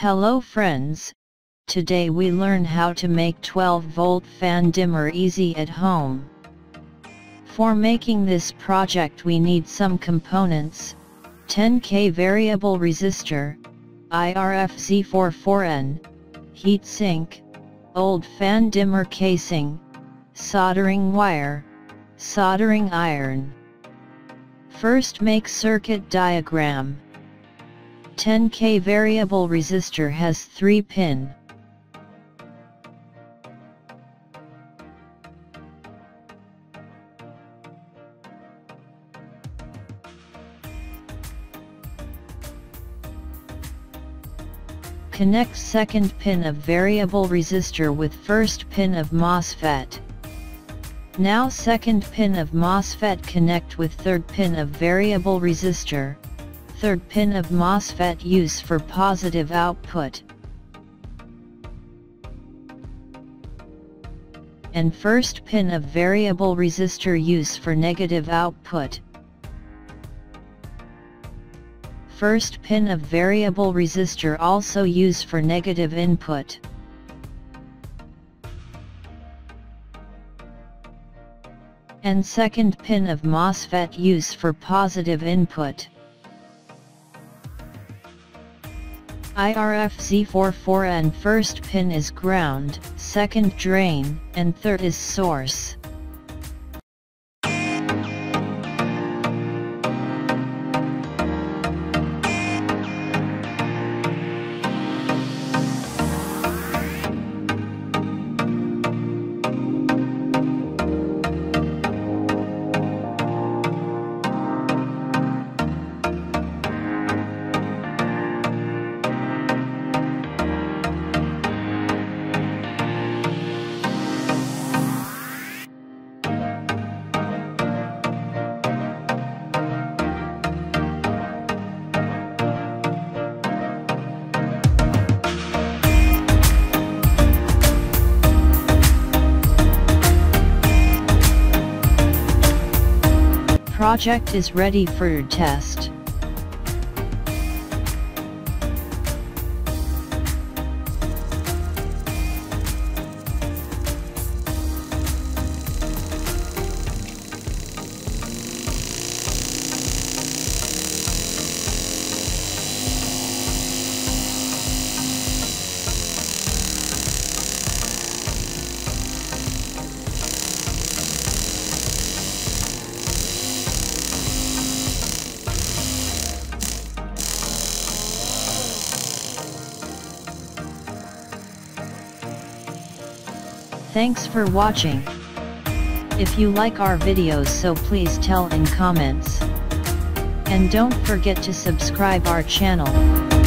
Hello friends, today we learn how to make 12 volt fan dimmer easy at home. For making this project we need some components, 10K variable resistor, IRF Z44N, heat sink, old fan dimmer casing, soldering wire, soldering iron. First make circuit diagram. 10K variable resistor has 3 pin. Connect second pin of variable resistor with first pin of MOSFET. Now second pin of MOSFET connect with third pin of variable resistor, third pin of MOSFET use for positive output. And first pin of variable resistor use for negative output. First pin of variable resistor also use for negative input. And second pin of MOSFET use for positive input. IRF Z44N first pin is ground, second drain, and third is source. Project is ready for test. Thanks for watching. If you like our videos so please tell in comments. And don't forget to subscribe our channel.